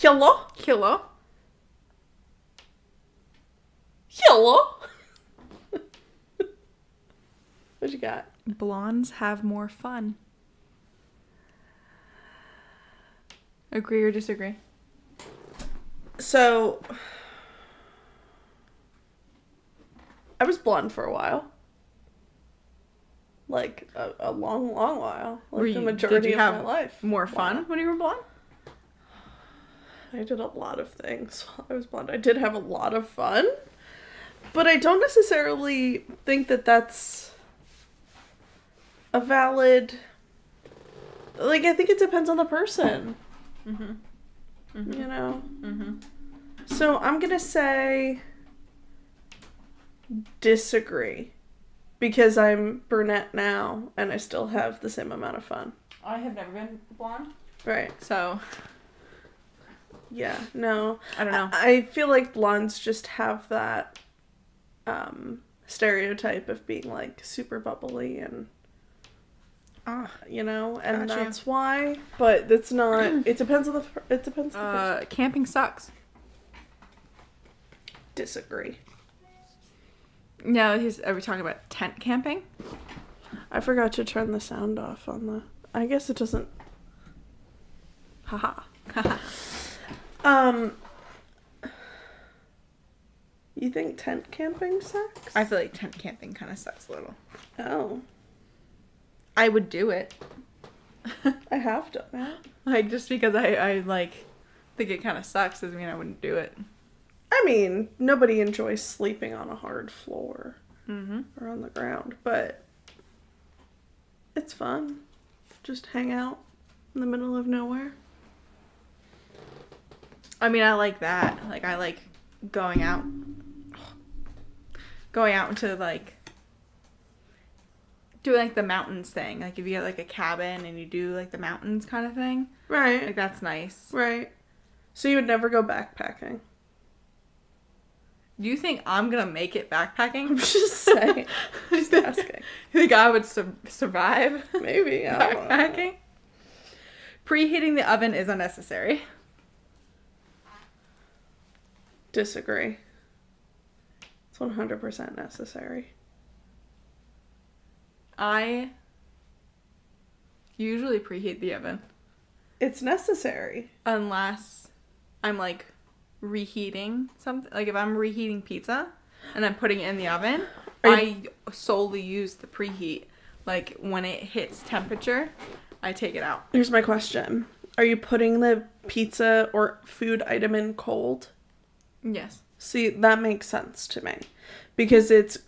Hello? Hello. Hello? what you got? Blondes have more fun. Agree or disagree? So, I was blonde for a while. Like a, a long, long while. Like Were the you- did majority you of have my life. More fun Wow. when you were blonde? I did a lot of things while I was blonde. I did have a lot of fun, but I don't necessarily think that that's a valid. Like, I think it depends on the person, Mm-hmm. you know? Mm-hmm. So I'm gonna say disagree because I'm brunette now and I still have the same amount of fun. I have never been blonde, Right. so Yeah. No. I don't know. I, I feel like blondes just have that um stereotype of being like super bubbly and Ah, you know, and Got you. that's why. But that's not. It depends on the. It depends. On the uh, camping sucks. Disagree. No, he's. Are we talking about tent camping? I forgot to turn the sound off on the. I guess it doesn't. Haha. Um. You think tent camping sucks? I feel like tent camping kind of sucks a little. oh, I would do it. I have done that. like just because I I like think it kind of sucks doesn't mean I wouldn't do it. I mean, nobody enjoys sleeping on a hard floor Mm-hmm. or on the ground, but it's fun. Just hang out in the middle of nowhere. I mean, I like that. Like, I like going out, going out into like doing like the mountains thing. Like, if you get like a cabin and you do like the mountains kind of thing, Right. like that's nice. Right. So you would never go backpacking? Do you think I'm gonna make it backpacking? I'm just saying. just asking. You think I would su- survive Maybe. I don't know. backpacking? Preheating the oven is unnecessary. Disagree. It's 100% necessary. I usually preheat the oven It's necessary. unless I'm like reheating something. Like if I'm reheating pizza and I'm putting it in the oven, Are I solely use the preheat. Like when it hits temperature, I take it out. Here's my question Are you putting the pizza or food item in cold? Yes. See, that makes sense to me because it's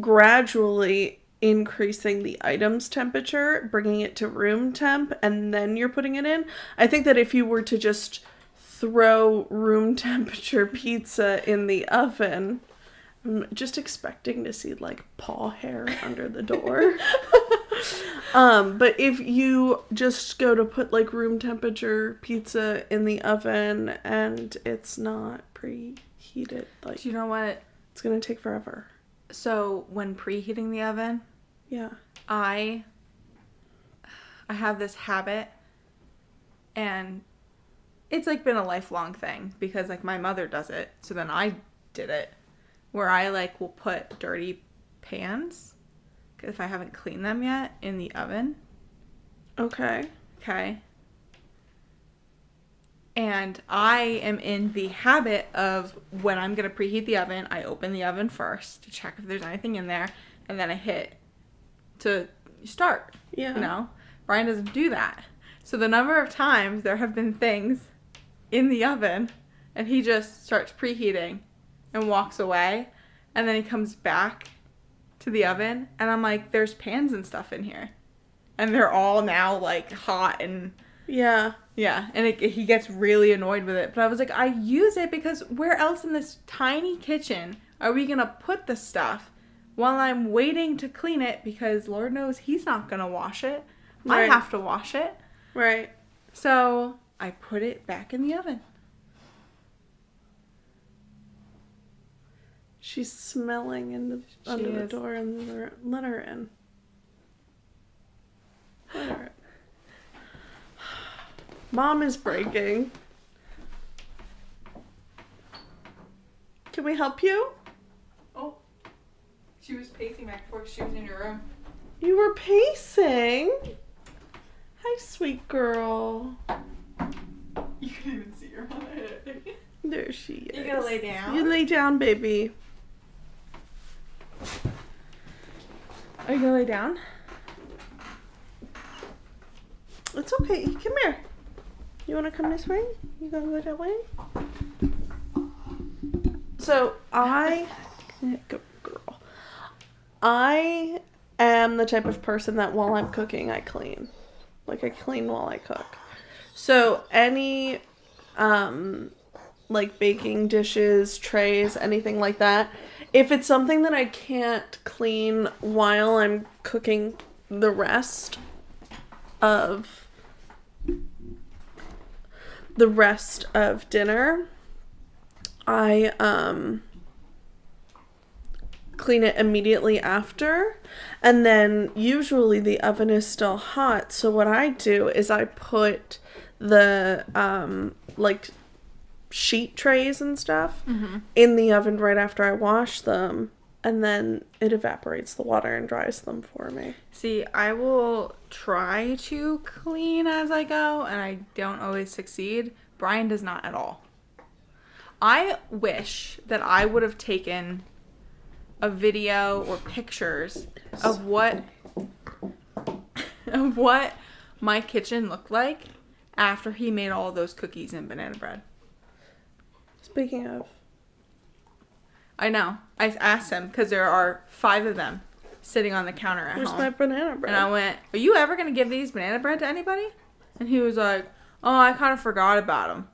gradually increasing the item's temperature, bringing it to room temp, and then you're putting it in. I think that if you were to just throw room temperature pizza in the oven, I'm just expecting to see like paw hair under the door. um, but if you just go to put like room temperature pizza in the oven and it's not preheated, like Do you know what? it's gonna take forever. So when preheating the oven, Yeah. I I have this habit and it's like been a lifelong thing because like my mother does it, so then I did it where I like will put dirty pans if I haven't cleaned them yet in the oven, Okay. okay? And I am in the habit of when I'm going to preheat the oven, I open the oven first to check if there's anything in there and then I hit to start. Yeah. You know, Brian doesn't do that. So the number of times there have been things in the oven and he just starts preheating and walks away and then he comes back to the oven and I'm like, there's pans and stuff in here. And they're all now like hot and Yeah. yeah, and it, he gets really annoyed with it. But I was like, I use it because where else in this tiny kitchen are we gonna put the stuff while I'm waiting to clean it? Because Lord knows he's not gonna wash it. I have to wash it. Right. So I put it back in the oven. She's smelling into She under the door and let her, let her in. Let her in. Mom is breaking. Can we help you? Oh, she was pacing back and forth. She was in your room. You were pacing? Hi, sweet girl. You can even see your mother. there she is. You gotta lay down. You lay down, baby. Are you gonna lay down? It's okay. Come here. You want to come this way? You gonna go that way? So I, girl. I am the type of person that while I'm cooking, I clean. Like I clean while I cook. So any, um, like baking dishes, trays, anything like that. If it's something that I can't clean while I'm cooking the rest of the rest of dinner, I um clean it immediately after. And then usually the oven is still hot. So what I do is I put the um like sheet trays and stuff in the oven right after I wash them. And then it evaporates the water and dries them for me. See, I will try to clean as I go, and I don't always succeed. Brian does not at all. I wish that I would have taken a video or pictures of what of what my kitchen looked like after he made all those cookies and banana bread. Speaking of, I know. I asked him because there are five of them sitting on the counter at where's home. my banana bread? And I went, Are you ever going to give these banana bread to anybody? And he was like, Oh, I kind of forgot about them.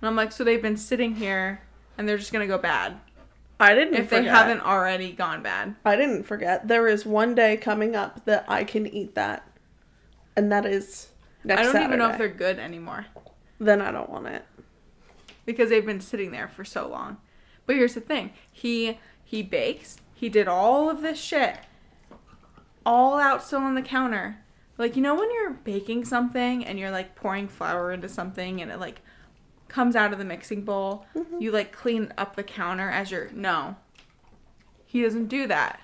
And I'm like, So they've been sitting here and they're just going to go bad I didn't if they haven't already gone bad. I didn't forget. There is one day coming up that I can eat that. And that is next I don't even know if they're good anymore Then I don't want it. because they've been sitting there for so long. But here's the thing he he bakes, he did all of this shit all out still on the counter. Like, you know, when you're baking something and you're like pouring flour into something and it like comes out of the mixing bowl, mm-hmm. you like clean up the counter as you're. No. He doesn't do that.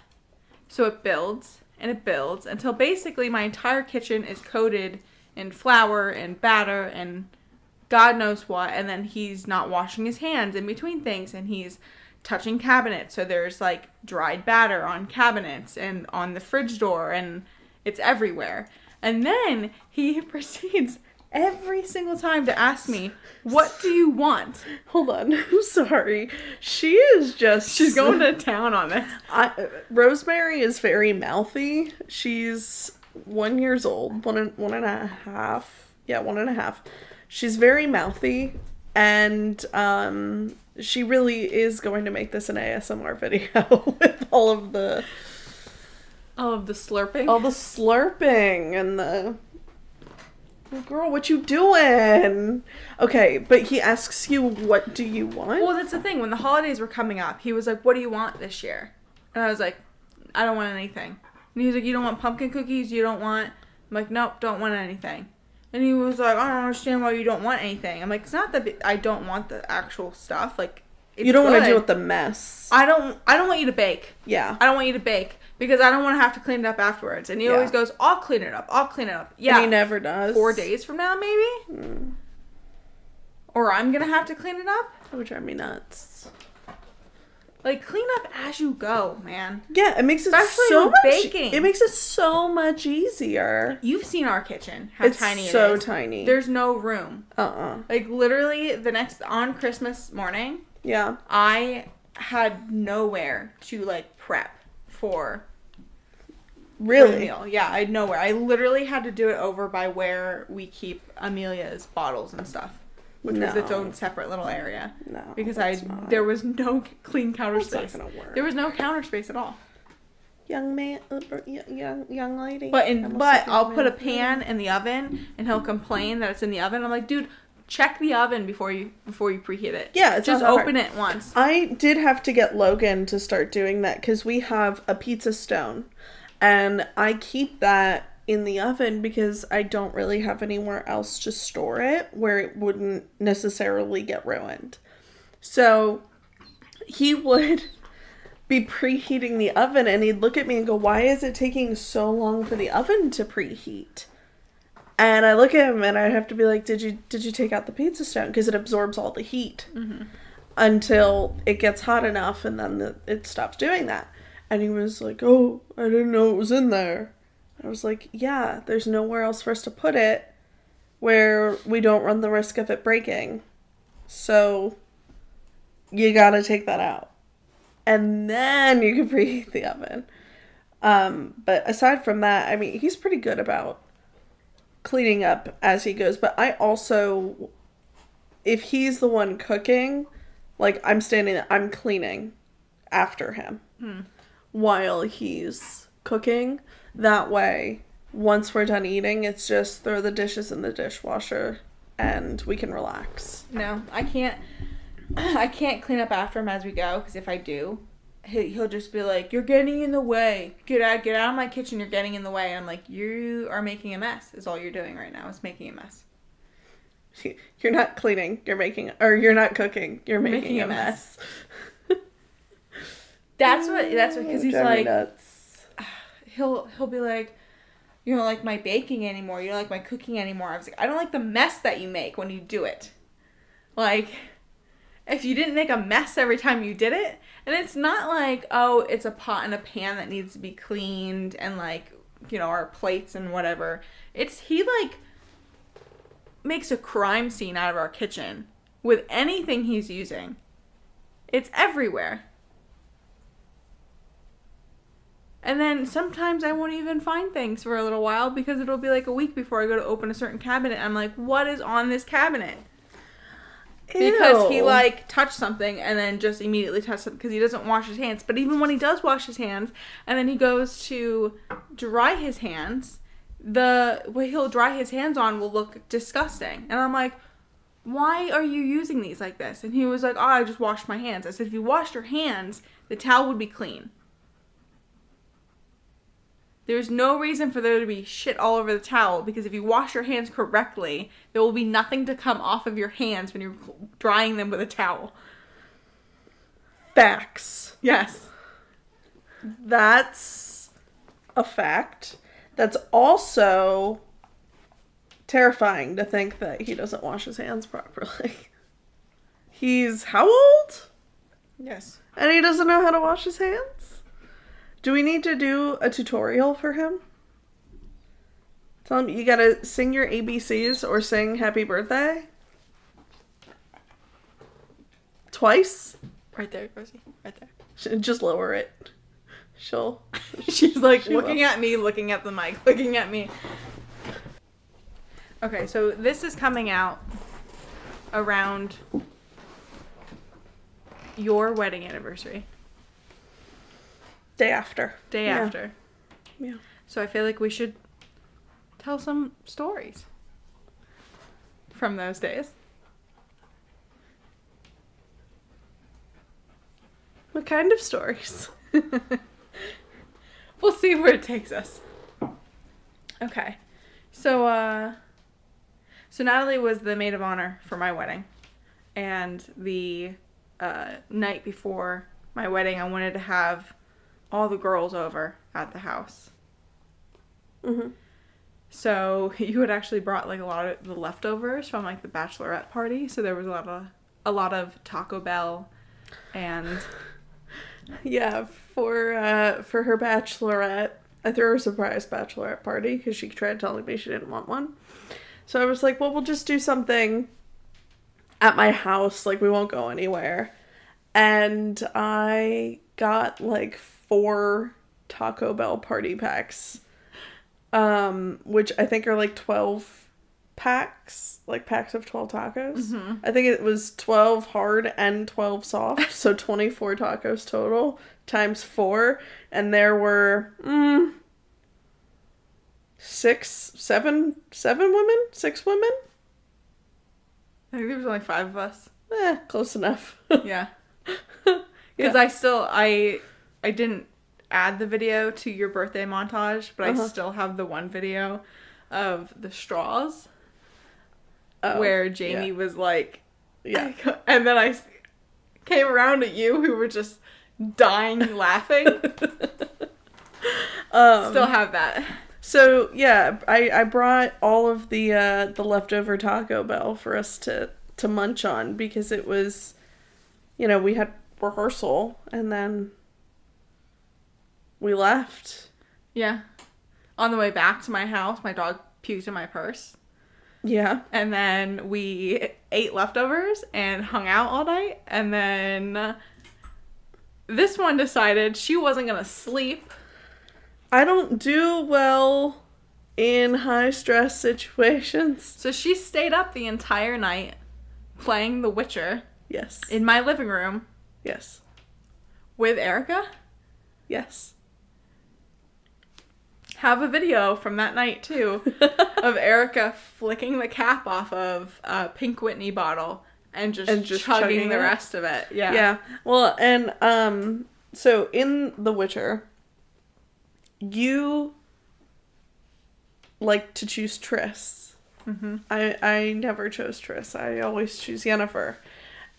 So it builds and it builds until basically my entire kitchen is coated in flour and batter and God knows what. And then he's not washing his hands in between things and he's touching cabinets. So there's like dried batter on cabinets and on the fridge door and it's everywhere. And then he proceeds every single time to ask me, What do you want? Hold on. I'm sorry. She is just. She's going to town on this. I, Rosemary is very mouthy. She's one years old, one and one and a half. Yeah, one and a half. She's very mouthy, and um, she really is going to make this an ASMR video with all of the All of the slurping. all the slurping and the. Girl, what you doing? Okay, but he asks you, "What do you want?" Well, that's the thing. When the holidays were coming up, he was like, "What do you want this year?" And I was like, "I don't want anything." And he was like, "You don't want pumpkin cookies? You don't want?" I'm like, "Nope, don't want anything." And he was like, "I don't understand why you don't want anything." I'm like, "It's not that I don't want the actual stuff. Like, it's you don't want to deal with the mess. I don't. I don't want you to bake. yeah. I don't want you to bake because I don't want to have to clean it up afterwards." And he Yeah. always goes, "I'll clean it up. I'll clean it up." Yeah, And he never does. four days from now, maybe. Mm, Or I'm gonna have to clean it up. that would drive me nuts. Like clean up as you go, man. Yeah, it makes it Especially so much. baking. It makes it so much easier. You've seen our kitchen, how it's tiny so it is. So tiny. There's no room. uh uh Like literally the next on Christmas morning, Yeah. I had nowhere to like prep for for Really. meal. Yeah, I had nowhere. I literally had to do it over by where we keep Amelia's bottles and stuff, which was its own separate little area. No. Because I not. there was no clean counter That's not space. There was no counter space at all. young man, uh, young young lady. But in, but I'll put a pan in the oven and he'll complain that it's in the oven. I'm like, dude, check the oven before you before you preheat it. Yeah, it's just open hard. it once. I did have to get Logan to start doing that because we have a pizza stone, and I keep that in the oven because I don't really have anywhere else to store it where it wouldn't necessarily get ruined. So he would be preheating the oven and he'd look at me and go, Why is it taking so long for the oven to preheat? And I look at him and I have to be like, Did you did you take out the pizza stone? Because it absorbs all the heat until it gets hot enough and then the, it stops doing that. And he was like, Oh, I didn't know it was in there. I was like, Yeah, there's nowhere else for us to put it where we don't run the risk of it breaking. So you gotta take that out. And then you can preheat the oven. Um, but aside from that, I mean, he's pretty good about cleaning up as he goes. But I also, if he's the one cooking, like I'm standing, I'm cleaning after him while he's cooking. That way, once we're done eating, it's just throw the dishes in the dishwasher and we can relax. No, I can't. I can't clean up after him as we go because if I do, he, he'll just be like, "You're getting in the way. Get out, get out of my kitchen. You're getting in the way." And I'm like, "You are making a mess. Is all you're doing right now. Is making a mess." You're not cleaning, you're making, or you're not cooking, you're making, Making a a mess. mess. That's what. That's what. Because he's like, nuts. He'll he'll be like, "You don't like my baking anymore. You don't like my cooking anymore." I was like, "I don't like the mess that you make when you do it. Like, if you didn't make a mess every time you did it, and it's not like, oh, it's a pot and a pan that needs to be cleaned and like, you know, our plates and whatever. It's he like makes a crime scene out of our kitchen with anything he's using. It's everywhere. And then sometimes I won't even find things for a little while because it'll be like a week before I go to open a certain cabinet. I'm like, what is on this cabinet? Because he like touched something and then just immediately touched something because he doesn't wash his hands. But even when he does wash his hands and then he goes to dry his hands, the what he'll dry his hands on will look disgusting. And I'm like, why are you using these like this? And he was like, oh, I just washed my hands. I said, if you washed your hands, the towel would be clean. There's no reason for there to be shit all over the towel because if you wash your hands correctly, there will be nothing to come off of your hands when you're drying them with a towel. facts. Yes. That's a fact. That's also terrifying to think that he doesn't wash his hands properly. He's how old? Yes. And he doesn't know how to wash his hands? Do we need to do a tutorial for him? Tell him you gotta sing your ABCs or sing happy birthday? Twice? Right there, Rosie. Right there. Just lower it. She'll. She's like She looking will. at me, looking at the mic, looking at me. Okay, so this is coming out around your wedding anniversary, Day after. day Yeah. after. Yeah. So I feel like we should tell some stories from those days. What kind of stories? we'll see where it takes us. Okay. So uh so Natalie was the maid of honor for my wedding. And the uh night before my wedding, I wanted to have all the girls over at the house. Mm-hmm. So you had actually brought like a lot of the leftovers from like the bachelorette party. So there was a lot of a lot of Taco Bell and Yeah, for uh for her bachelorette, I threw her a surprise bachelorette party because she tried telling me she didn't want one. So I was like, well, we'll just do something at my house. Like we won't go anywhere. And I got like four Taco Bell party packs, um, which I think are like twelve packs, like packs of twelve tacos. Mhm. I think it was 12 hard and 12 soft, so 24 tacos total times 4 and there were mm, 6 7 7 women, 6 women? I think there was only five of us. Eh, close enough. Yeah. Because I still I I didn't add the video to your birthday montage, but Uh-huh. I still have the one video of the straws Oh, where Jamie was like, yeah. and then I came around at you who were just dying laughing. Um, Still have that. So yeah, I, I brought all of the uh, the leftover Taco Bell for us to to munch on because it was, you know, we had rehearsal and then we left. Yeah. On the way back to my house, my dog puked in my purse. Yeah. And then we ate leftovers and hung out all night. And then this one decided she wasn't going to sleep. I don't do well in high stress situations. So she stayed up the entire night playing The Witcher Yes. in my living room yes. with Erica. Yes. Have a video from that night too of Erica flicking the cap off of a Pink Whitney bottle and just, And just chugging, chugging the rest of it. Yeah. Yeah. Well, and um so in The Witcher you like to choose Triss. hmm I I never chose Triss. I always choose Yennefer.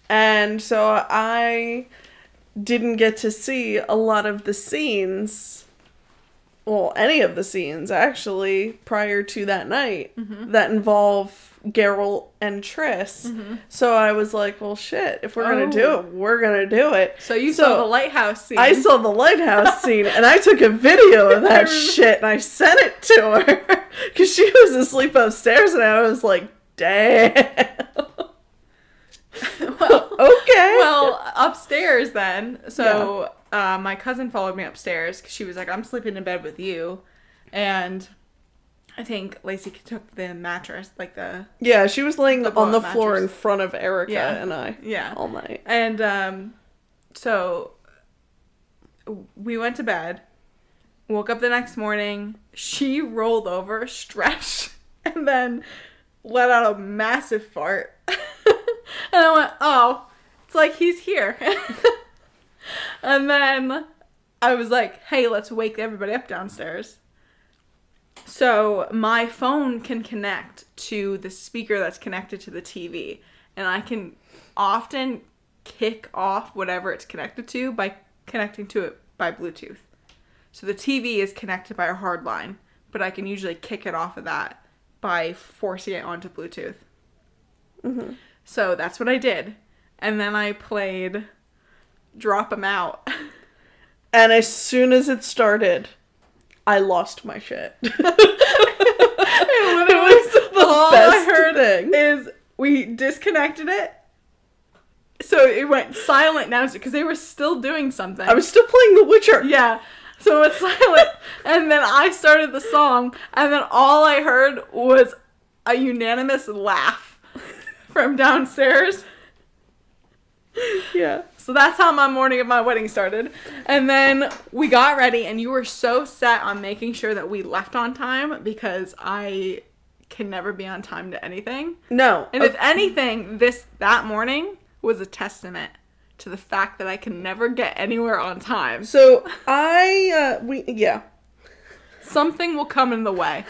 And so I didn't get to see a lot of the scenes well, any of the scenes actually prior to that night Mhm. that involve Geralt and Triss. Mhm. So I was like, well shit, if we're gonna do Oh. it, we're gonna do it. So you So, saw the lighthouse scene. I saw the lighthouse scene and I took a video of that shit and I sent it to her because she was asleep upstairs and I was like, damn. well, okay. well, upstairs then. So uh, my cousin followed me upstairs because she was like, "I'm sleeping in bed with you," and I think Lacey took the mattress, like the yeah, she was laying The on the blow-up floor in front of Erica Yeah. and I yeah, all night. and um, so we went to bed. Woke up the next morning. She rolled over, stretched, and then let out a massive fart. and I went, "Oh, it's like he's here." and then I was like, "Hey, let's wake everybody up downstairs." So my phone can connect to the speaker that's connected to the TV, and I can often kick off whatever it's connected to by connecting to it by Bluetooth. So the TV is connected by a hard line, but I can usually kick it off of that by forcing it onto Bluetooth. hmm So that's what I did. And then I played Drop 'em Out. And as soon as it started, I lost my shit. it was the all best I heard thing. is we disconnected it. So it went silent now because they were still doing something. I was still playing The Witcher. Yeah. So it's silent. and then I started the song, and then all I heard was a unanimous laugh from downstairs. Yeah. So that's how my morning of my wedding started. And then we got ready, and you were so set on making sure that we left on time because I can never be on time to anything. No. And if anything, this that morning was a testament to the fact that I can never get anywhere on time. So I uh we yeah. Something will come in the way.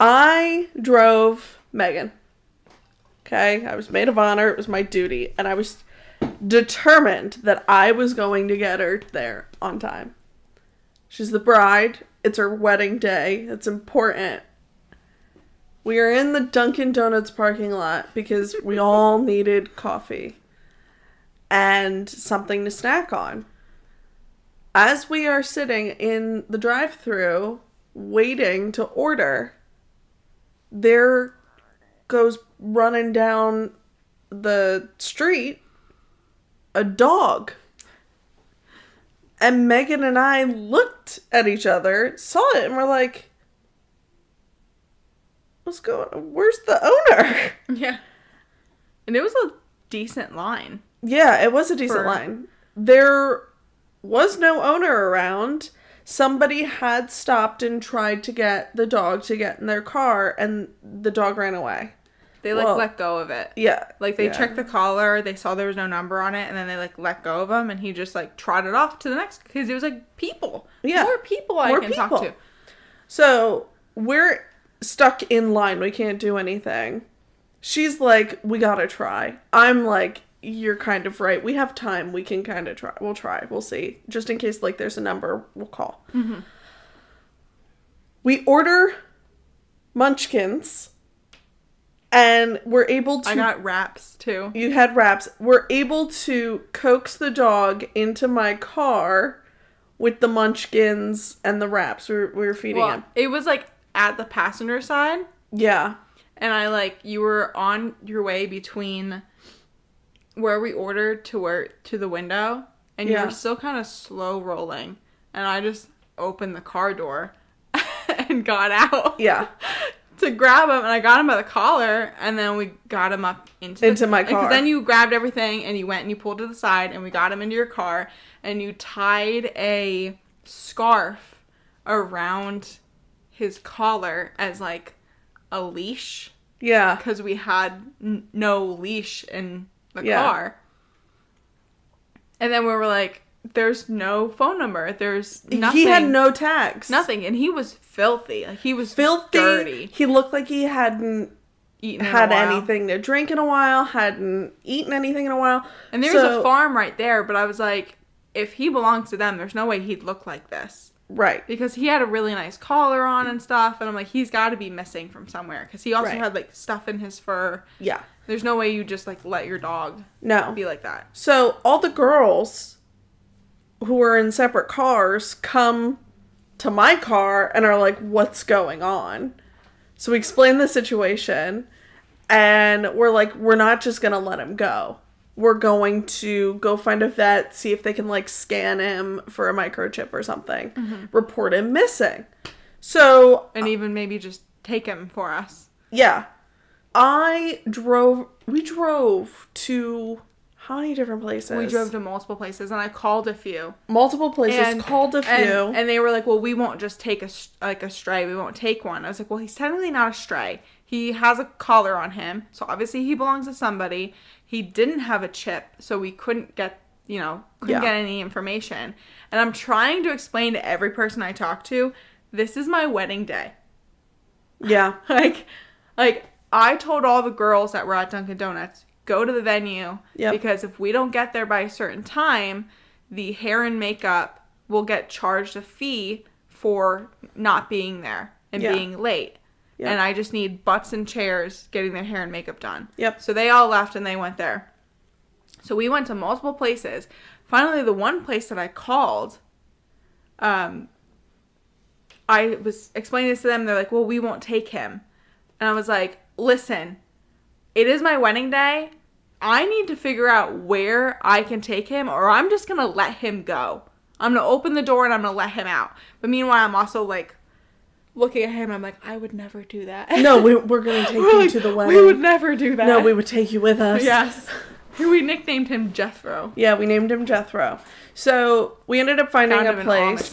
I drove Megan. Okay, I was maid of honor. It was my duty, and I was determined that I was going to get her there on time. She's the bride. It's her wedding day. It's important. We are in the Dunkin' Donuts parking lot because we all needed coffee and something to snack on. As we are sitting in the drive through waiting to order, there goes running down the street a dog. And Megan and I looked at each other, saw it, and we're like, What's going on? Where's the owner? Yeah. And it was a decent line. Yeah, it was a decent For- line. There was no owner around. Somebody had stopped and tried to get the dog to get in their car, and the dog ran away. They like Well- let go of it. Yeah. Like they yeah. checked the collar, they saw there was no number on it, and then they like let go of him, and he just like trotted off to the next because it was like people. Yeah. more people I More can talk to. So we're stuck in line. We can't do anything. She's like, we gotta try. I'm like, you're kind of right. We have time. We can kind of try. We'll try. We'll see. Just in case, like, there's a number, we'll call. Mm-hmm. We order munchkins, and we're able to. I got wraps too. you had wraps. We're able to coax the dog into my car with the munchkins and the wraps. We were, we were feeding Well, him. it was like at the passenger side, Yeah. and I like you were on your way between where we ordered to where to the window, and you were still kind of slow rolling, and I just opened the car door and got out. Yeah. to grab him, and I got him by the collar, and then we got him up into the- my car. Then you grabbed everything, and you went and you pulled to the side, and we got him into your car, and you tied a scarf around his collar as like a leash Yeah. because we had n- no leash in the Yeah. car. And then we were like, "There's no phone number. There's nothing. He had no tags. nothing." And he was filthy. Like he was Filthy. dirty. He looked like he hadn't Eaten had anything to drink in a while, hadn't eaten anything in a while. And there was So- a farm right there, but I was like, if he belongs to them, there's no way he'd look like this. Right. Because he had a really nice collar on and stuff, and I'm like, he's got to be missing from somewhere. Because he also Right. had like stuff in his fur. Yeah. There's no way you just like let your dog No. be like that. So all the girls who were in separate cars come to my car and are like, "What's going on?" So we explain the situation, and we're like, "We're not just gonna let him go. We're going to go find a vet, see if they can like scan him for a microchip or something, mm-hmm. report him missing." So And even maybe just take him for us. yeah. I drove we drove to many different places? We drove to multiple places, and I called a few. multiple places, called a few. And, and they were like, "Well, we won't just take a like a stray. We won't take one." I was like, "Well, he's technically not a stray. He has a collar on him, so obviously he belongs to somebody. He didn't have a chip, so we couldn't get you know couldn't Yeah. get any information." And I'm trying to explain to every person I talk to, this is my wedding day. yeah. like like I told all the girls that were at Dunkin' Donuts, go to the venue Yep. because if we don't get there by a certain time, the hair and makeup will get charged a fee for not being there and Yeah. being late. Yep. And I just need butts and chairs getting their hair and makeup done. Yep. So they all left and they went there. So we went to multiple places. Finally, the one place that I called, um, I was explaining this to them. They're like, "Well, we won't take him," and I was like, "Listen, it is my wedding day. I need to figure out where I can take him, or I'm just gonna let him go. I'm gonna open the door and I'm gonna let him out. But meanwhile, I'm also like." Looking at him, I'm like, I would never do that. No, we, we're going to take you like, to the wedding. We would never do that. no, we would take you with us. Yes. We nicknamed him Jethro. Yeah, we named him Jethro. So we ended up finding Found a place.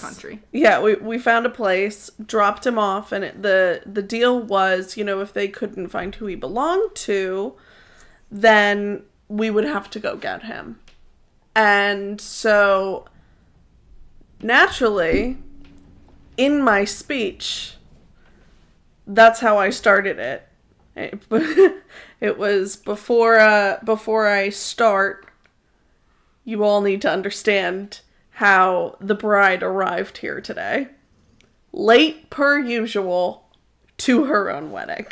Yeah, we, we found a place, dropped him off, and it, the the deal was, you know, if they couldn't find who he belonged to, then we would have to go get him. And so naturally, in my speech, that's how I started it. It, it was before uh before I start you all need to understand how the bride arrived here today. Late per usual to her own wedding.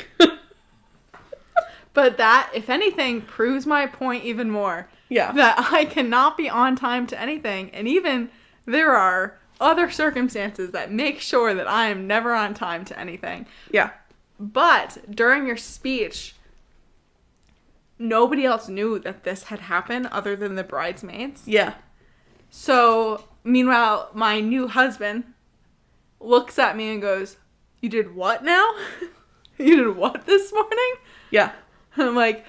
But that, if anything, proves my point even more. yeah. That I cannot be on time to anything. And even there are other circumstances that make sure that I am never on time to anything. Yeah. But during your speech, nobody else knew that this had happened other than the bridesmaids. Yeah. So, meanwhile, my new husband looks at me and goes, You did what now? you did what this morning? Yeah. I'm like,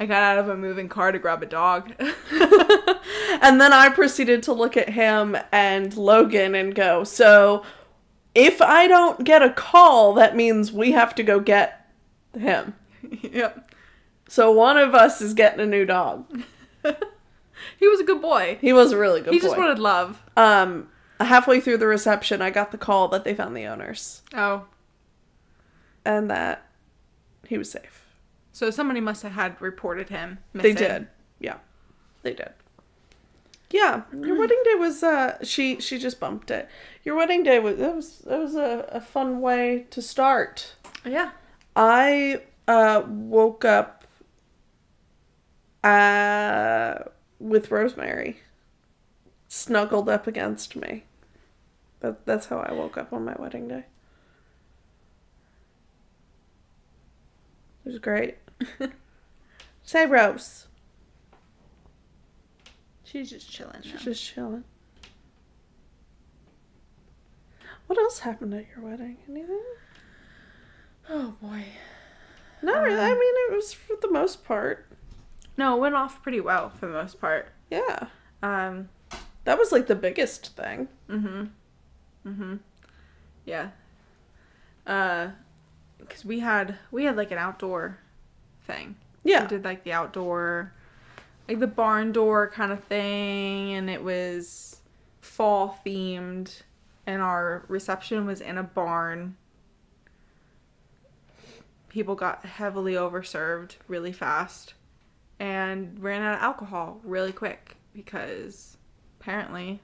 I got out of a moving car to grab a dog. And then I proceeded to look at him and Logan and go, "So if I don't get a call, that means we have to go get him. yep. So one of us is getting a new dog." He was a good boy. He was a really good he boy. just wanted love. um halfway through the reception, I got the call that they found the owners Oh. and that he was safe. So somebody must have had reported him They did. Yeah. They did. Yeah, your wedding day was uh she she just bumped it. Your wedding day was that was that was a, a fun way to start. Yeah. I uh woke up uh with Rosemary snuggled up against me. That that's how I woke up on my wedding day. It was great. Say Rose. She's just chilling. She's now. just chilling. What else happened at your wedding? Anything? Oh boy. Not really. I Um, mean, it was for the most part. No, it went off pretty well for the most part. Yeah. Um. That was like the biggest thing. Mm-hmm. Mm-hmm. Yeah. Uh, because we had we had like an outdoor thing. Yeah. We did like the outdoor, like the barn door kind of thing, and it was fall themed, and our reception was in a barn. People got heavily overserved really fast and ran out of alcohol really quick because apparently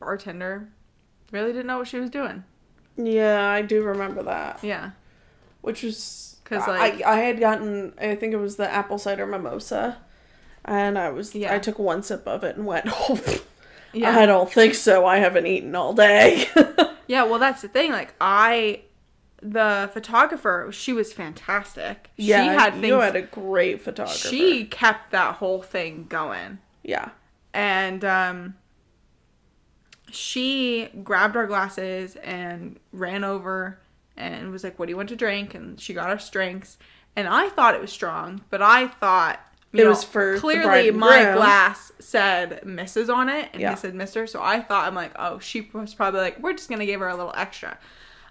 bartender really didn't know what she was doing. Yeah, I do remember that. Yeah. Which was 'Cause, because like- I, I had gotten I think it was the apple cider mimosa, and I was Yeah. I took one sip of it and went, oh, Yeah. I don't think so. I haven't eaten all day. Yeah, well, that's the thing. Like, I, the photographer, she was fantastic. yeah, she had things. you had a great photographer. she kept that whole thing going, yeah and um, she grabbed our glasses and ran over and was like, "What do you want to drink?" And she got us drinks, and I thought it was strong, but I thought. It know, was for clearly my glass said Mrs. on it, and Yeah. he said Mister. So I thought I'm like, oh, she was probably like, we're just gonna give her a little extra.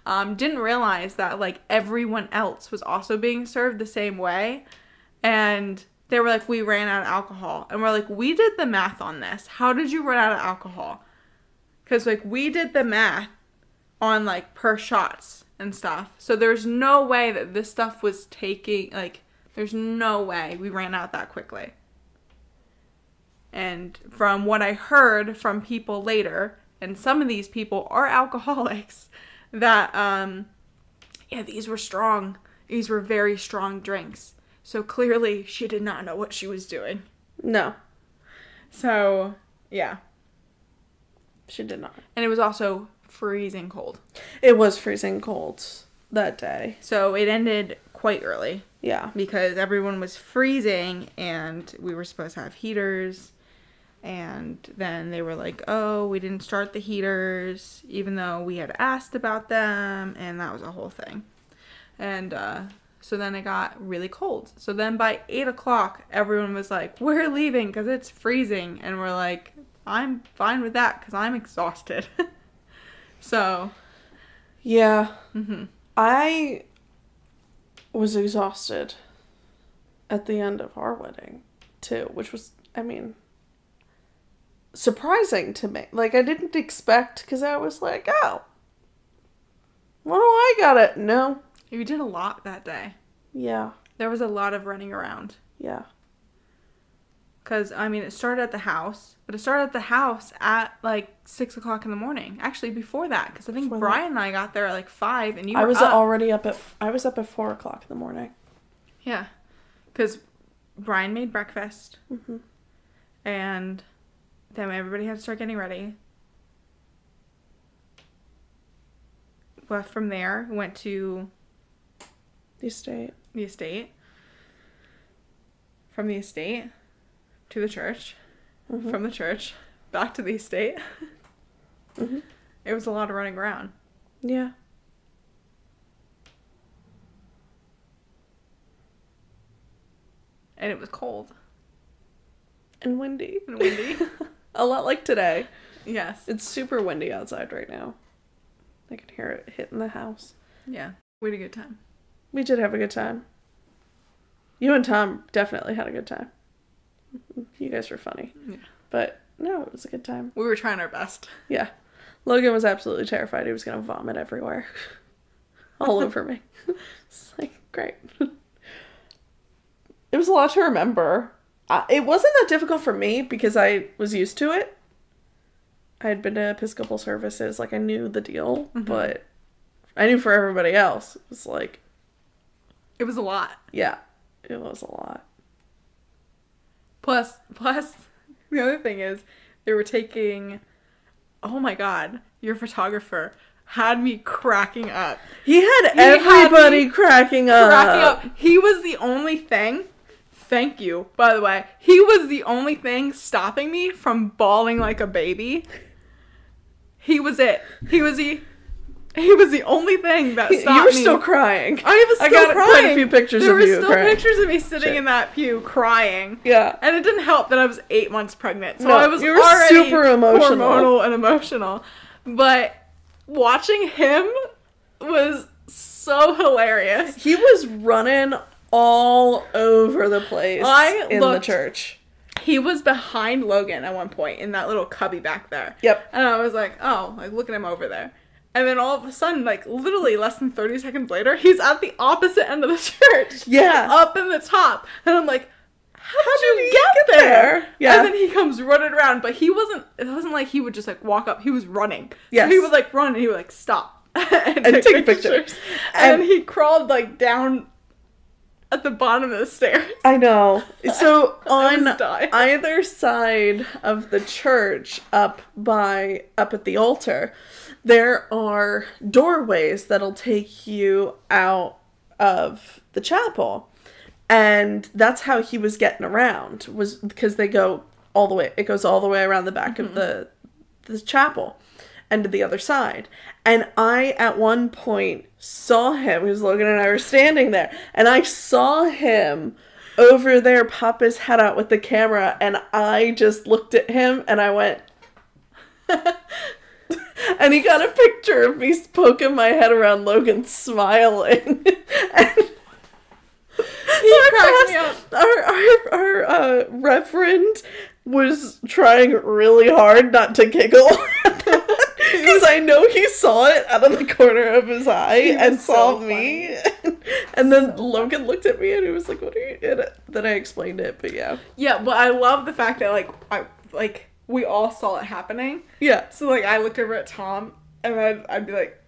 Um, didn't realize that like everyone else was also being served the same way, and they were like, we ran out of alcohol, and we're like, we did the math on this. How did you run out of alcohol? Because like we did the math on like per shots and stuff. So there's no way that this stuff was taking like there's no way we ran out that quickly. And from what I heard from people later, and some of these people are alcoholics, that um yeah, these were strong. These were very strong drinks. So clearly she did not know what she was doing. no So, yeah. she did not. And it was also freezing cold. It was freezing cold that day. So it ended quite early. Yeah because everyone was freezing and we were supposed to have heaters and then they were like oh we didn't start the heaters even though we had asked about them and that was a whole thing and uh, so then it got really cold so then by eight o'clock everyone was like we're leaving because it's freezing and we're like i'm fine with that because i'm exhausted so yeah. mhm. I was exhausted at the end of our wedding too, which was, I mean, surprising to me. Like I didn't expect because I was like, oh, what do I got it? No, you did a lot that day yeah, there was a lot of running around yeah, Because, I mean, it started at the house, but it started at the house at like 6 o'clock in the morning. Actually, before that, because I think Before that. Brian and I got there at like 5 and you I were was up. already up at. I was up at four o'clock in the morning. Yeah. Because Brian made breakfast hmm and then everybody had to start getting ready. Left from there, went to The estate. the estate. From the estate to the church. Mhm. From the church back to the estate. Mhm. It was a lot of running around. Yeah. And it was cold And windy. and windy. A lot like today. yes. It's super windy outside right now. I can hear it hitting the house. Yeah. We had a good time. We did have a good time. You and Tom definitely had a good time. You guys were funny. Yeah. But no, it was a good time. We were trying our best. Yeah. Logan was absolutely terrified. He was going to vomit everywhere. All over me. It's like, great. It was a lot to remember. Uh, it wasn't that difficult for me because I was used to it. I had been to Episcopal services, like I knew the deal, Mm-hmm. but I knew for everybody else, it was like, It was a lot. yeah, it was a lot. Plus, plus, the other thing is they were taking. Oh my god, your photographer had me cracking up. He had He everybody me cracking up. cracking up. He was the only thing. Thank you, by the way. He was the only thing stopping me from bawling like a baby. He was it. He was the. He was the only thing that You stopped were me. still crying. I was I still got crying. quite a few pictures there of you. There were still crying. pictures of me sitting Shit. in that pew crying. Yeah. And it didn't help that I was eight months pregnant, so No, I was you were already super emotional. hormonal and emotional. But watching him was so hilarious. He was running all over the place I in the church. He was behind Logan at one point in that little cubby back there. Yep. And I was like, oh, like look at him over there. And then all of a sudden, like literally less than 30 seconds later, he's at the opposite end of the church. Yeah. Up in the top. And I'm like, how did, did you get, get there? there? Yeah. And then he comes running around, but he wasn't, it wasn't like he would just like walk up. He was running. Yes. So he would like run and he would like stop and, And take pictures. And, And- he crawled like down at the bottom of the stairs. I know. So on either side of the church, up by up at the altar, there are doorways that'll take you out of the chapel. And that's how he was getting around was because they go all the way it goes all the way around the back of mm-hmm. the the chapel and to the other side. And I at one point saw him because Logan and I were standing there and I saw him over there pop his head out with the camera and I just looked at him and I went and he got a picture of me poking my head around Logan smiling. and He cracked me up. our our, our uh, reverend was trying really hard not to giggle because I know he saw it out of the corner of his eye and saw so me. and then Logan looked at me and he was like, "What are you?" And then I explained it, but yeah, Yeah, but I love the fact that like I like we all saw it happening. yeah, So like I looked over at Tom and then I'd be like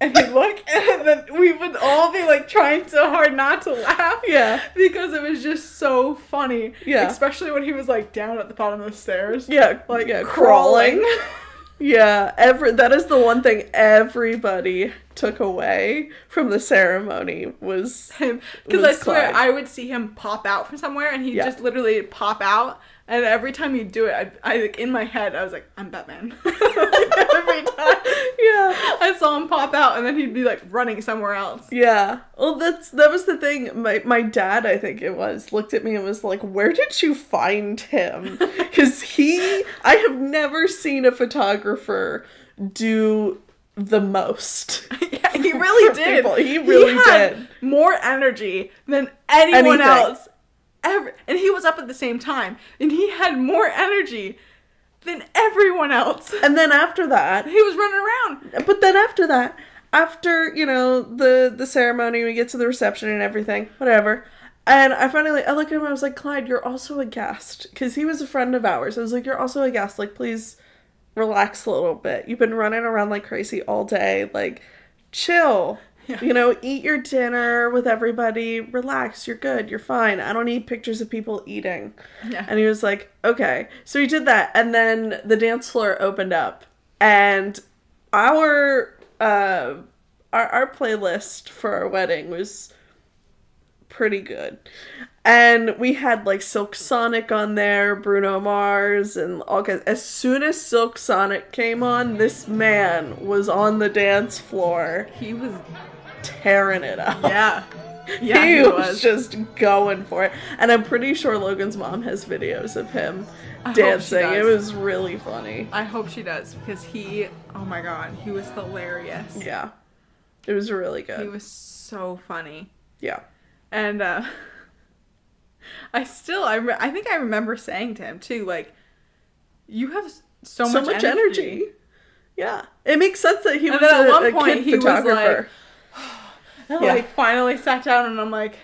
and he'd look and then we would all be like trying so hard not to laugh. Yeah. Because it was just so funny. Yeah. Especially when he was like down at the bottom of the stairs. yeah, Like yeah, crawling. Yeah, every that is the one thing everybody took away from the ceremony was him because I swear Clyde. I would see him pop out from somewhere and he'd Yeah. just literally pop out and every time you'd do it I, I like in my head I was like I'm Batman every time yeah. I saw him pop out and then he'd be like running somewhere else Yeah. Well, that's that was the thing. My my dad, I think it was, looked at me and was like, "Where did you find him?" Because he, I have never seen a photographer do the most. yeah, he really did people. He really had did. more energy than anyone Anything. else ever and he was up at the same time and he had more energy than everyone else And then after that, he was running around but then after that, after you know the the ceremony, we get to the reception and everything, whatever. And I finally, I looked at him. I was like, Clyde, you're also a guest, because he was a friend of ours. I was like, you're also a guest. Like, please relax a little bit. You've been running around like crazy all day. Like, chill. Yeah. You know, eat your dinner with everybody. Relax. You're good. You're fine. I don't need pictures of people eating. yeah And he was like, okay. So he did that. And then the dance floor opened up. And our uh our, our playlist for our wedding was pretty good. And we had like Silk Sonic on there, Bruno Mars, and all kinds. As soon as Silk Sonic came on, this man was on the dance floor he was tearing it up yeah yeah he, he, was. was just going for it. And I'm pretty sure Logan's mom has videos of him I dancing. It was really funny. I hope she does because he, oh my god, he was hilarious. Yeah. It was really good. He was so funny. Yeah. And uh I still I re- I think I remember saying to him too like you have so, So, much, much, energy. energy. Yeah. It makes sense that he And was then at a, one a point kid he was photographer. And Yeah. like finally sat down and I'm like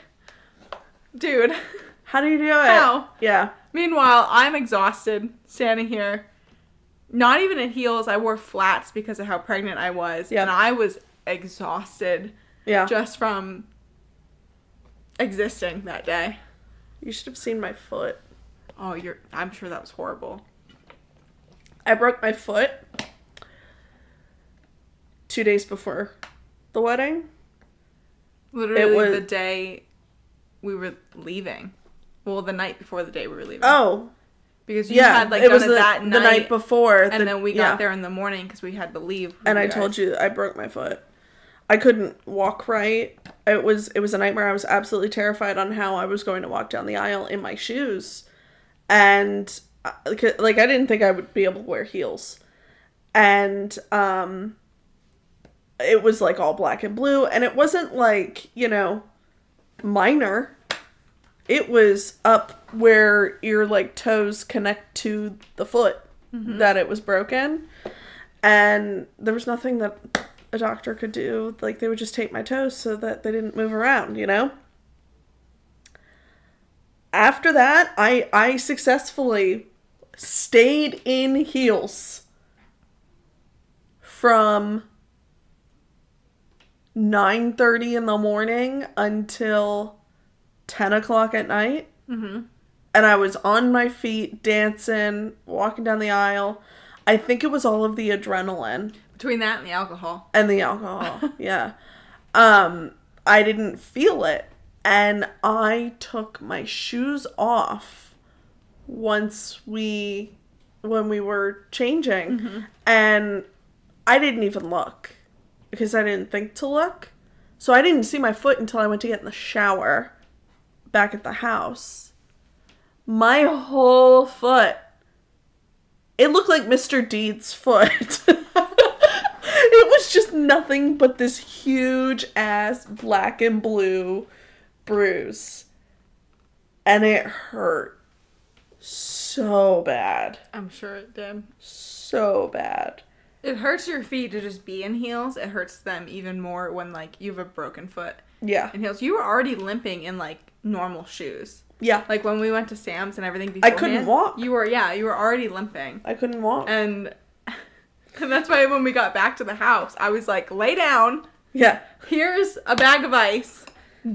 dude, How do you do it? How? Yeah. Meanwhile, I'm exhausted standing here. Not even in heels. I wore flats because of how pregnant I was. Yeah. And I was exhausted Yeah. just from existing that day. You should have seen my foot. Oh, you're I'm sure that was horrible. I broke my foot two days before the wedding. Literally was- the day we were leaving. Well, the night before the day we were leaving. Oh, because you yeah. had like it done was it the, that the night, night before. and the- then we yeah. got there in the morning because we had to leave. and I guys. told you I broke my foot. I couldn't walk right. It was it was a nightmare. I was absolutely terrified on how I was going to walk down the aisle in my shoes, and uh, like I didn't think I would be able to wear heels, and um, it was like all black and blue, and it wasn't like you know, minor. It was up where your like toes connect to the foot mm-hmm. that it was broken and there was nothing that a doctor could do. Like they would just tape my toes so that they didn't move around, you know? After that, I I successfully stayed in heels from 9.30 in the morning until 10 o'clock at night Mhm. and I was on my feet dancing, walking down the aisle. I think it was all of the adrenaline Between that and the alcohol. and the alcohol. yeah. Um I didn't feel it and I took my shoes off once we when we were changing and I didn't even look because I didn't think to look. So I didn't see my foot until I went to get in the shower back at the house. My whole foot it looked like Mr. Deed's foot. it was just nothing but this huge ass black and blue bruise. And it hurt so bad. I'm sure it did. So bad. It hurts your feet to just be in heels. It hurts them even more when like you have a broken foot Yeah. in heels. You were already limping in like normal shoes. Yeah. Like when we went to Sam's and everything. I couldn't walk. You were yeah. You were already limping, I couldn't walk. and and that's why when we got back to the house, I was like, lay down. yeah. Here's a bag of ice.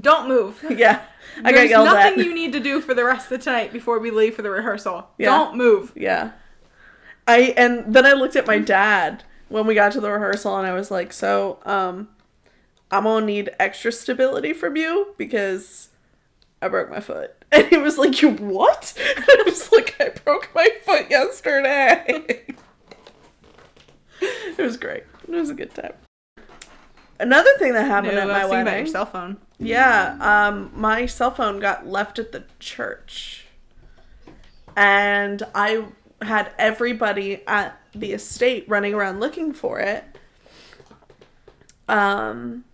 Don't move. Yeah. I got There's nothing you need to do for the rest of the tonight before we leave for the rehearsal. Yeah. Don't move. Yeah. I and then I looked at my dad when we got to the rehearsal and I was like, "So, um I'm going to need extra stability from you because I broke my foot." And he was like, "You what?" And I was like, "I broke my foot yesterday." it was great. It was a good time. Another thing that happened No, at my thinking about wedding. your cell phone. Yeah, um, my cell phone got left at the church. And I had everybody at the estate running around looking for it. Um,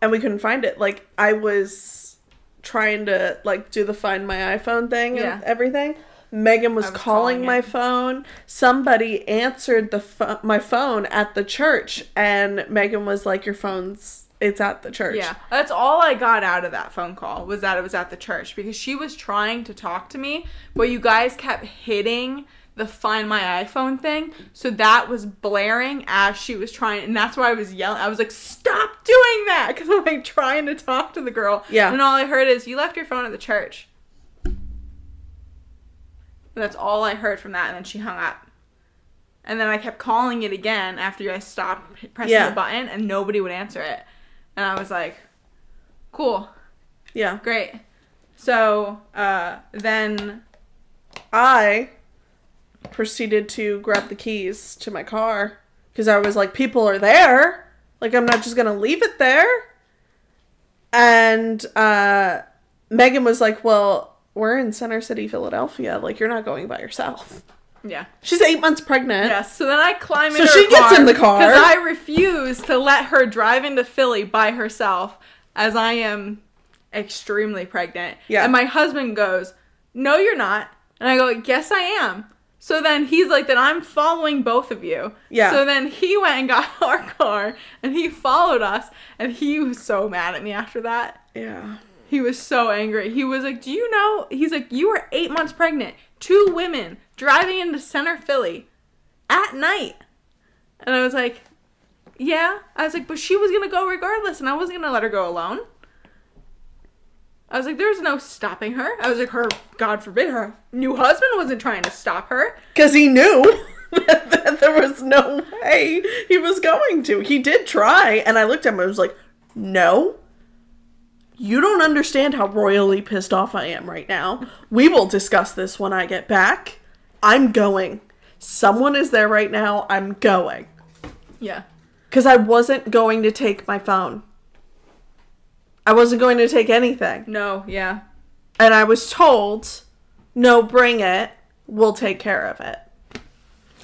and we couldn't find it. Like, I was trying to, like, do the find my iPhone thing Yeah. and everything. Megan was, was calling, calling my phone. Somebody answered the my phone at the church, and Megan was like, "Your phone's it's at the church." Yeah, that's all I got out of that phone call was that it was at the church because she was trying to talk to me, but you guys kept hitting the find my iPhone thing. So that was blaring as she was trying, and that's why I was yelling. I was like, "Stop doing that!" Because I'm like trying to talk to the girl. Yeah. And all I heard is, "You left your phone at the church." And that's all I heard from that, and then she hung up. And then I kept calling it again after you guys stopped pressing Yeah. the button, and nobody would answer it. And I was like, "Cool, yeah. great." So uh, then, I proceeded to grab the keys to my car because I was like, people are there. Like, I'm not just gonna leave it there. And uh, Megan was like, well, we're in Center City, Philadelphia. Like, you're not going by yourself. Yeah, She's eight months pregnant. yes. So then I climb So in. she gets in the car. because I refuse to let her drive into Philly by herself, as I am extremely pregnant. Yeah. And my husband goes, "No, you're not," and I go, "Yes, I am." So then he's like, "Then I'm following both of you." Yeah. So then he went and got our car, and he followed us, and he was so mad at me after that. Yeah. He was so angry. He was like, "Do you know?" He's like, "You were eight months pregnant. Two women driving into center Philly at night." And I was like, "Yeah." I was like, "But she was gonna go regardless, and I wasn't gonna let her go alone." I was like, "There's no stopping her." I was like, "Her, God forbid, her new husband wasn't trying to stop her." Because he knew that, that there was no way he was going to. He did try, and I looked at him and I was like, no. You don't understand how royally pissed off I am right now. We will discuss this when I get back. I'm going. Someone is there right now. I'm going. Yeah. Because I wasn't going to take my phone. I wasn't going to take anything. No. Yeah. And I was told, no, bring it. We'll take care of it.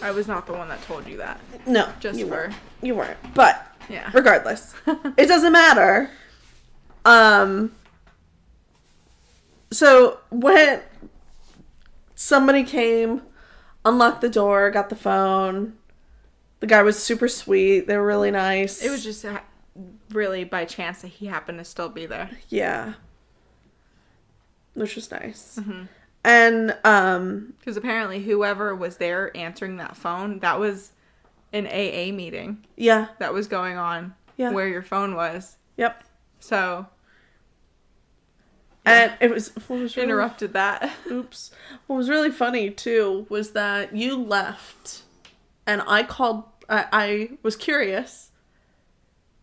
I was not the one that told you that. No, Just you for weren't. You weren't. But yeah. regardless, it doesn't matter. Um. So when somebody came, unlocked the door, got the phone, the guy was super sweet. They were really nice. It was just really by chance that he happened to still be there. yeah, which was nice. Mm-hmm. And um, Because apparently, whoever was there answering that phone, that was an AA meeting yeah, that was going on Yeah. where your phone was. yep. So And it was what was really interrupted that. Oops. What was really funny too was that you left, and I called. I, I was curious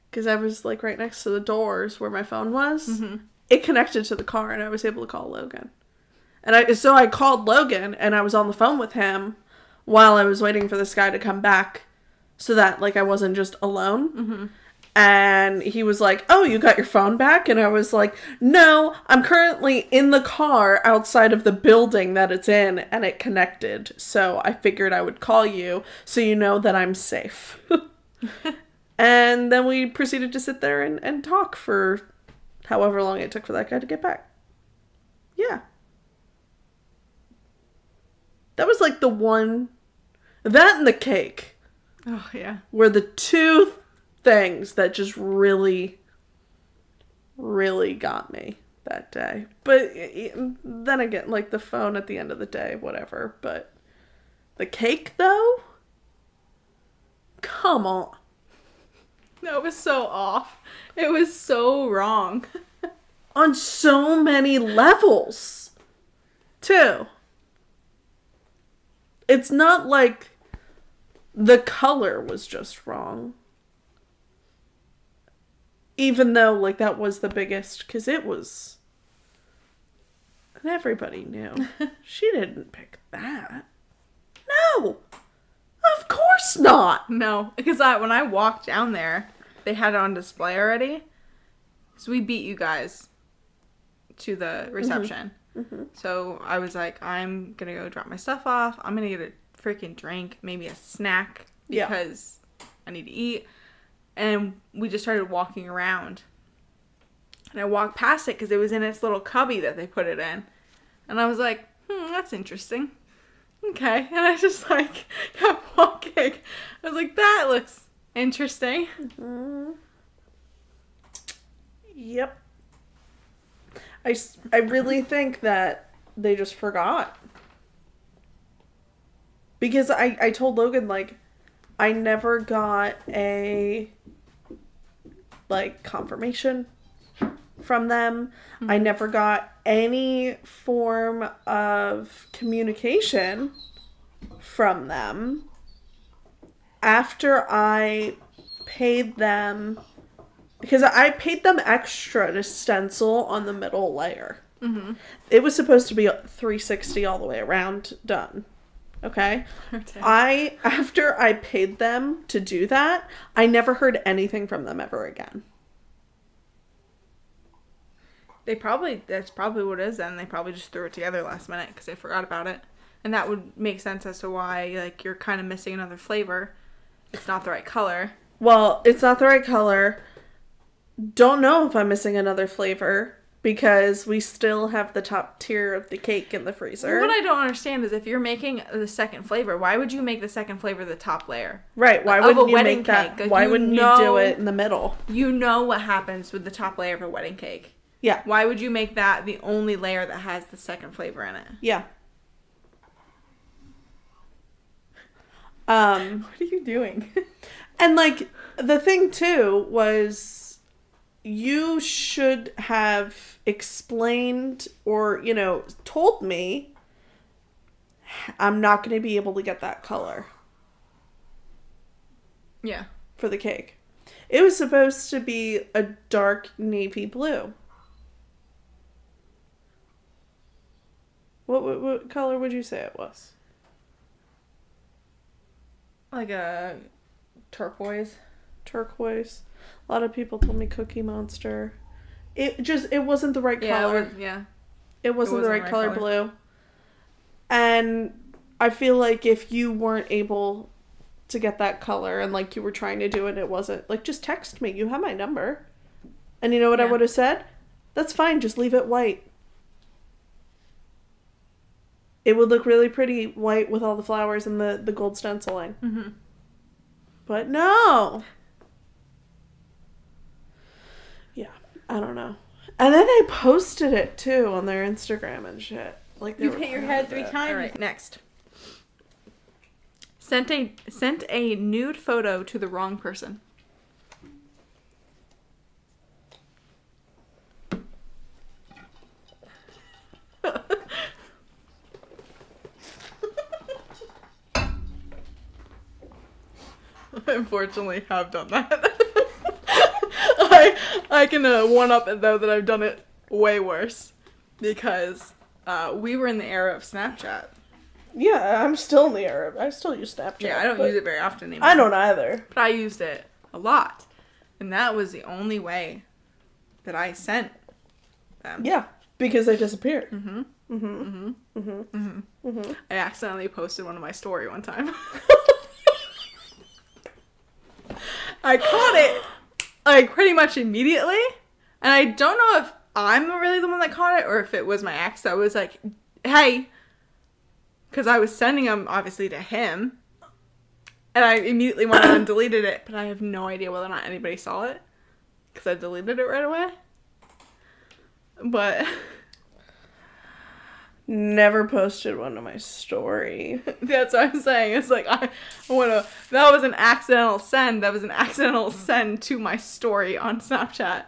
because I was like right next to the doors where my phone was. Mhm. It connected to the car, and I was able to call Logan. And I so I called Logan, and I was on the phone with him while I was waiting for this guy to come back, so that like I wasn't just alone Mm-hmm. And he was like, "Oh, you got your phone back?" And I was like, "No, I'm currently in the car outside of the building that it's in and it connected. So I figured I would call you so you know that I'm safe." and then we proceeded to sit there and, and talk for however long it took for that guy to get back. Yeah. That was like the one that and the cake Oh yeah. were the two things that just really really got me that day. But then again like the phone at the end of the day whatever. But the cake though? Come on. No, it was so off. It was so wrong. on so many levels too. It's not like the color was just wrong even though like that was the biggest because it was and everybody knew she didn't pick that no of course not no, because I when I walked down there, they had it on display already. So we beat you guys to the reception. Mhm. So I was like, I'm gonna go drop my stuff off. I'm gonna get a freaking drink, maybe a snack Yeah. because I need to eat. And we just started walking around. And I walked past it because it was in its little cubby that they put it in. And I was like, hmm, that's interesting. Okay. And I just like kept walking. I was like, that looks interesting. Mm. Yep. I really think that they just forgot. Because I, I told Logan, like, I never got a, like, confirmation from them. I never got any form of communication from them after I paid them because I paid them extra to stencil on the middle layer. Mm-hmm. It was supposed to be 360 all the way around done. Okay? Okay. I after I paid them to do that, I never heard anything from them ever again. They probably that's probably what it is. Then they probably just threw it together last minute because they forgot about it, and that would make sense as to why like you're kind of missing another flavor. It's not the right color. Well, it's not the right color. Don't know if I'm missing another flavor because we still have the top tier of the cake in the freezer. What I don't understand is if you're making the second flavor, why would you make the second flavor the top layer? right, why a wouldn't you wedding make that? cake, like, why you wouldn't you do it in the middle? You know what happens with the top layer of a wedding cake. Yeah. Why would you make that the only layer that has the second flavor in it? Yeah. Um, What are you doing? and like the thing too was you should have explained or, you know, told me I'm not going to be able to get that color yeah. for the cake. It was supposed to be a dark navy blue. What, what, what color would you say it was? Like a turquoise. Turquoise. A lot of people told me Cookie Monster. It just it wasn't the right Yeah, color. it was- yeah. It wasn't, the wasn't right, the right color, color. blue. And I feel like if you weren't able to get that color and like you were trying to do it, it wasn't like just text me. You have my number. And you know what I would have said? That's fine. Just leave it white. It would look really pretty white with all the flowers and the the gold stenciling. Mm-hmm. But no. Yeah, I don't know. And then they posted it too on their Instagram and shit. Like You've hit your head three it. times. All right, next. Sent a sent a nude photo to the wrong person. I unfortunately have done that. I I can uh, one up it though that I've done it way worse because uh, we were in the era of Snapchat. Yeah, I'm still in the era. I still use Snapchat. Yeah, I don't use it very often anymore. I don't either. but I used it a lot, and that was the only way that I sent them. Yeah, because they disappeared. Mm-hmm. Mm-hmm. Mm-hmm. Mm-hmm. Mm-hmm. Mm-hmm. I accidentally posted one of my story one time. I caught it like pretty much immediately, and I don't know if I'm really the one that caught it or if it was my ex that was like, "Hey," because I was sending them obviously to him, and I immediately went and deleted it, but I have no idea whether or not anybody saw it because I deleted it right away. But Never posted one to my story. That's what I'm saying. It's like I want to. That was an accidental send. That was an accidental mm-hmm. send to my story on Snapchat.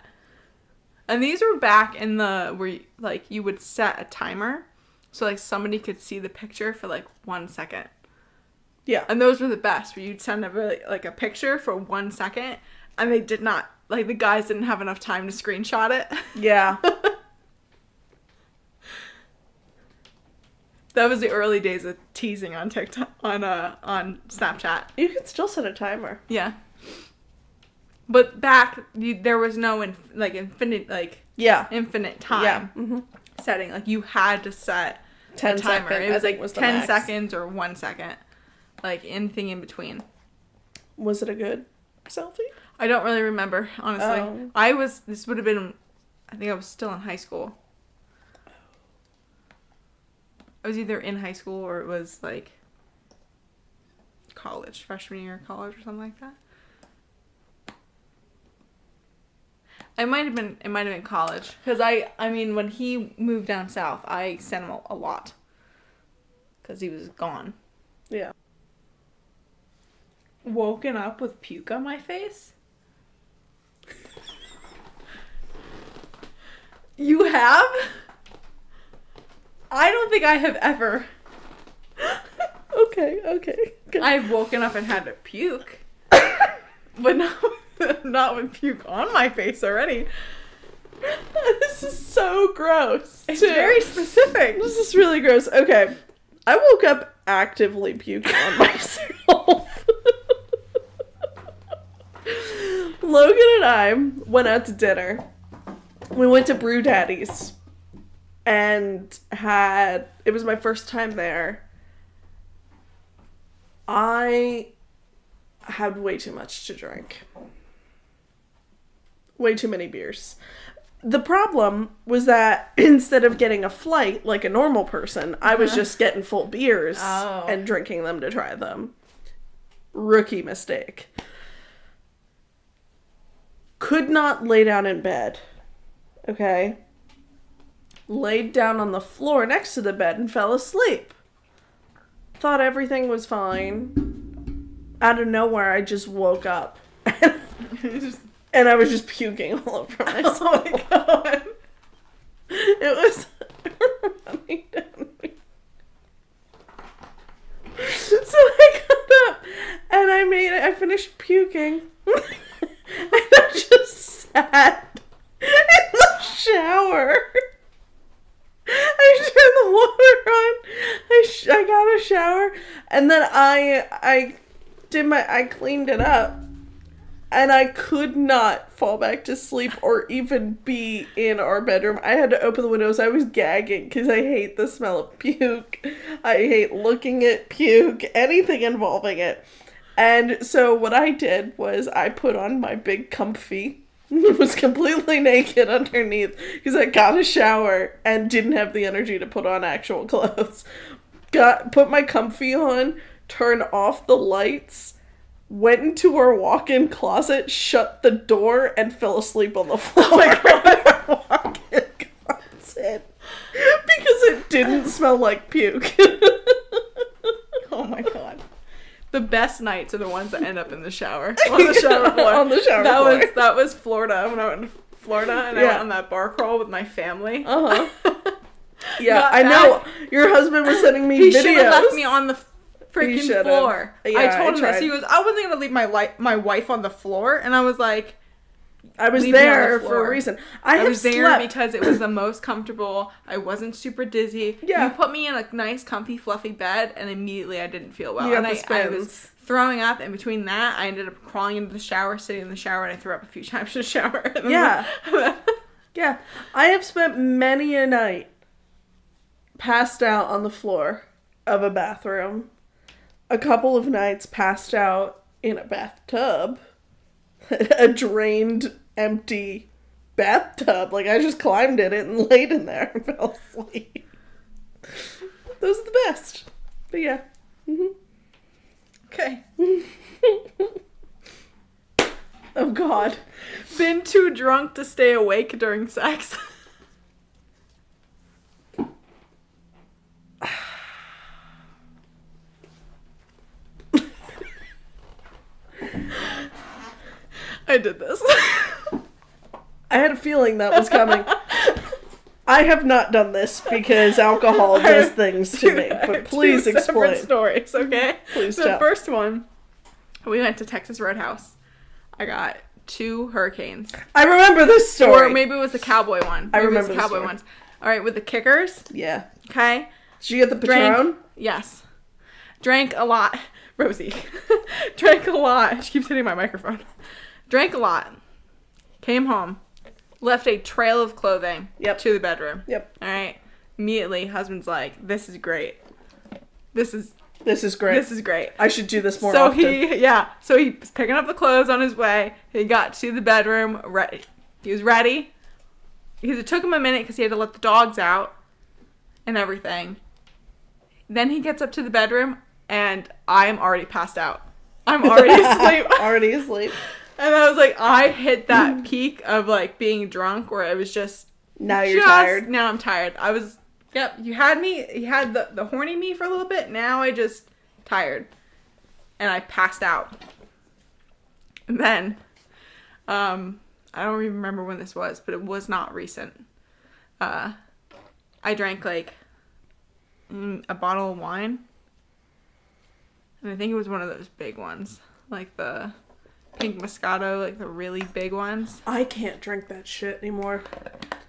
And these were back in the where you, like you would set a timer, so like somebody could see the picture for like one second. Yeah. And those were the best. Where you'd send a really, like a picture for one second, and they did not like the guys didn't have enough time to screenshot it. Yeah. that was the early days of teasing on TikTok on uh on Snapchat. you could still set a timer. Yeah. But back, you, there was no in, like infinite like Yeah. infinite time Yeah. Mm-hmm. setting. Like you had to set Ten a timer. seconds. It was like was ten max. seconds or one second, like anything in between. Was it a good selfie? I don't really remember honestly. Oh. I was. This would have been. I think I was still in high school. I was either in high school or it was like college, freshman year college or something like that. It might have been. It might have been college because I. I mean, when he moved down south, I sent him a, a lot because he was gone. Yeah. Woken up with puke on my face. You have? I don't think I have ever. Okay. Okay. Good. I've woken up and had to puke, but not not with puke on my face already. this is so gross. It's too. very specific. This is really gross. Okay. I woke up actively puking on myself. Logan and I went out to dinner. We went to Brew Daddy's and had it was my first time there. I had way too much to drink. Way too many beers. The problem was that instead of getting a flight like a normal person, I was uh-huh. just getting full beers Oh. and drinking them to try them. Rookie mistake. Could not lay down in bed Okay. Laid down on the floor next to the bed and fell asleep. Thought everything was fine. Out of nowhere, I just woke up. And I was just puking all over myself. oh my god. It was running down me. So I got up and I made it. I finished puking. and I just sat in the shower. I turned the water on. I, sh- I got a shower and then I I did my I cleaned it up and I could not fall back to sleep or even be in our bedroom. I had to open the windows. I was gagging because I hate the smell of puke. I hate looking at puke, anything involving it. And so what I did was I put on my big comfy. was completely naked underneath because I got a shower and didn't have the energy to put on actual clothes. Got put my comfy on, turned off the lights, went into our walk-in closet, shut the door, and fell asleep on the floor. Oh walk-in closet because it didn't smell like puke. Oh my god. The best nights are the ones that end up in the shower. On the shower floor. On the shower that floor. was that was Florida when I went to Florida and I went on that bar crawl with my family. Uh huh. Yeah, Got I know. Your husband was sending me He videos. should have left me on the freaking floor. Yeah, I told I him this. He was I wasn't gonna leave my li- my wife on the floor, and I was like, I was the there for a reason. I, I have was there slept. because it was the most comfortable. I wasn't super dizzy. Yeah. You put me in a nice, comfy, fluffy bed, and immediately I didn't feel well. You and the I, I was throwing up, and between that, I ended up crawling into the shower, sitting in the shower, and I threw up a few times in the shower. Yeah. Yeah, I have spent many a night passed out on the floor of a bathroom. A couple of nights passed out in a bathtub. a drained, empty bathtub. Like I just climbed in it and laid in there and fell asleep. Those are the best. But yeah. hmm okay. Oh God. Been too drunk to stay awake during sex. I did this. I had a feeling that was coming. I have not done this because alcohol does things to me. But please two separate explain. stories, okay? Please the tell. first one, we went to Texas Roadhouse. I got two hurricanes, I remember this story. or maybe it was the cowboy one. I Maybe it was remember the cowboy story. ones. All right, with the kickers, yeah. okay. Did you get the Drank- Patron? Yes. Drank a lot. Rosie. Drank a lot. She keeps hitting my microphone. Drank a lot. Came home. Left a trail of clothing Yep. to the bedroom. Yep. All right. Immediately, husband's like, "This is great. This is This is great. this is great." I should do this more so often. he, yeah. So he's picking up the clothes on his way. He got to the bedroom. Ready. He was ready because it took him a minute because he had to let the dogs out and everything. Then he gets up to the bedroom, and I am already passed out. I'm already asleep. Already asleep. And I was like, I hit that peak of like being drunk where I was just Now you're just- tired. Now I'm tired. I was yep, you had me you had the, the horny me for a little bit. Now I just tired. And I passed out. And then um I don't even remember when this was, but it was not recent. Uh I drank like mm, a bottle of wine. And I think it was one of those big ones. Like the pink Moscato, like the really big ones. I can't drink that shit anymore.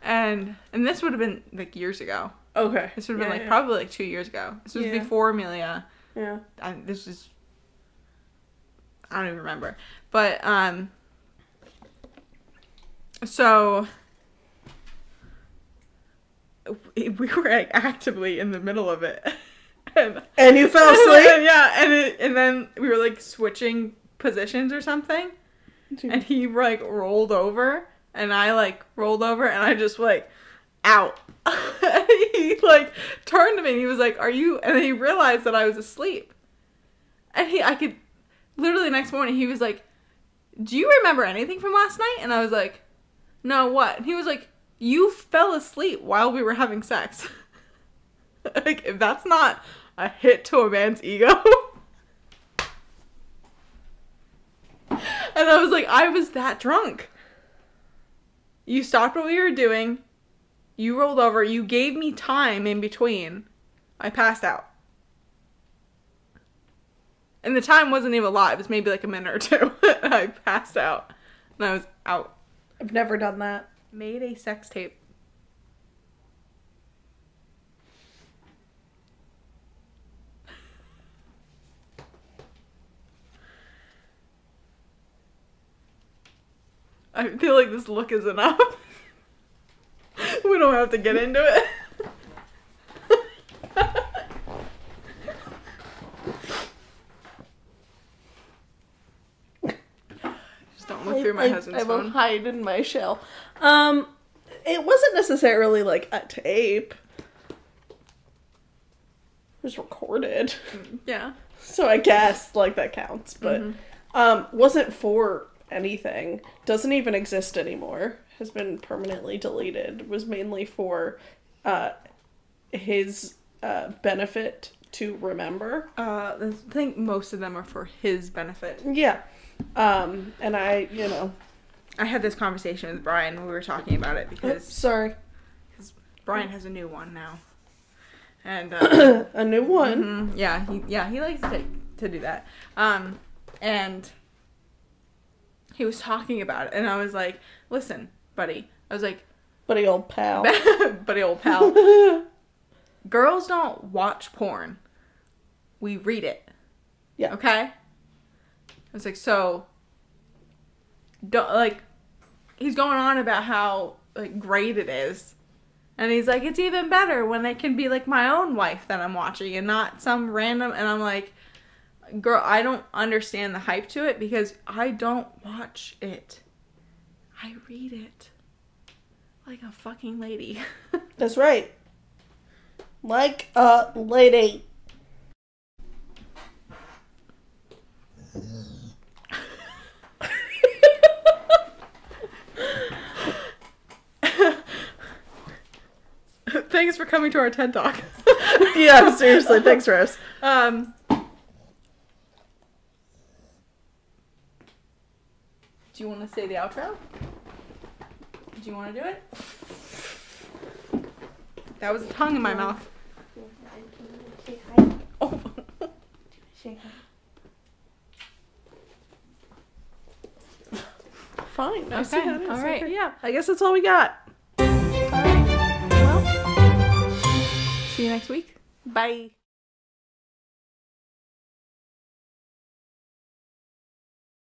And and this would have been like years ago. Okay. This would have been like yeah. probably like two years ago. This was Yeah. before Amelia. Yeah. I, this was I don't even remember. But um so we we were like actively in the middle of it. and And you fell asleep? yeah, and it, and then we were like switching positions or something. And he like rolled over and I like rolled over and I just like out. he like turned to me and he was like, "Are you?" And then he realized that I was asleep. And he I could literally the next morning he was like, "Do you remember anything from last night?" And I was like, "No, what?" And he was like, You fell asleep while we were having sex. like, if that's not a hit to a man's ego. and I was like, I was that drunk. You stopped what we were doing. You rolled over. You gave me time in between. I passed out. And the time wasn't even a lot. It was maybe like a minute or two. I passed out. And I was out. I've never done that. Made a sex tape. I feel like this look is enough. we don't have to get into it. Just don't look through my I, husband's I will phone. hide in my shell. Um, it wasn't necessarily like a tape. It was recorded, Yeah. so I guess like that counts. But Mhm. um, wasn't for anything. Doesn't even exist anymore. Has been permanently deleted. Was mainly for uh, his uh, benefit to remember. Uh, I think most of them are for his benefit. Yeah. Um, and I, you know, I had this conversation with Brian when we were talking about it oops, because sorry, Because Brian has a new one now, and uh, a new one. mhm, yeah, he yeah he likes to to do that. Um, and he was talking about it, and I was like, "Listen, buddy," I was like, Buddy old pal. "Buddy, old pal, girls don't watch porn. We read it. Yeah. Okay. I was like, so don't like he's going on about how like great it is. And he's like, it's even better when it can be like my own wife that I'm watching and not some random and I'm like girl, I don't understand the hype to it because I don't watch it. I read it. Like a fucking lady. That's right. Like a lady. Thanks for coming to our TED Talk. yeah, seriously. Thanks, Rose. Um, do you want to say the outro? Do you want to do it? That was a tongue in my mouth. Oh. Fine. I see Okay, how it is. all right. Okay, Yeah. I guess that's all we got. All right. Well, see you next week. Bye.